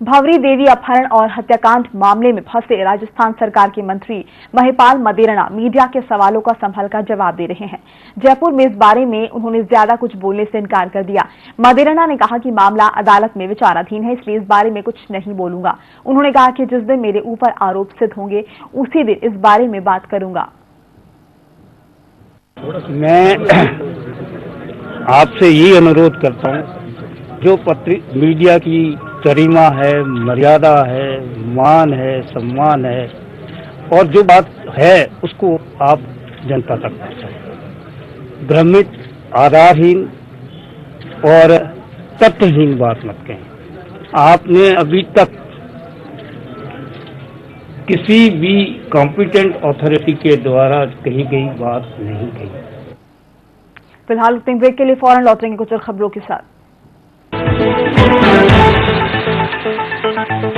भवरी देवी अपहरण और हत्याकांड मामले में फंसे राजस्थान सरकार के मंत्री महिपाल मदेरणा मीडिया के सवालों का संभल कर जवाब दे रहे हैं। जयपुर में इस बारे में उन्होंने ज़्यादा कुछ बोलने से इनकार कर दिया। मदेरणा ने कहा कि मामला अदालत में विचाराधीन है, इसलिए इस बारे में कुछ नहीं बोलूँगा। उन्होंने कहा कि जिस दिन मेरे ऊपर आरोप सिद्ध होंगे, उसी दिन इस बारे में बात करूँगा। मैं आपसे यही अनुरोध करता हूँ, जो पत्र मीडिया की गरिमा है, मर्यादा है, मान है, सम्मान है, और जो बात है, उसको आप जनता तक पहुंचाएँ। भ्रमित आधारहीन और तथ्यहीन बात मत कहें। आपने अभी तक किसी भी कॉम्पिटेंट अथॉरिटी के द्वारा कही गई बात नहीं कही। फ़िलहाल ब्रेक के लिए फ़ौरन लौटेंगे कुछ और खबरों के साथ। thank you.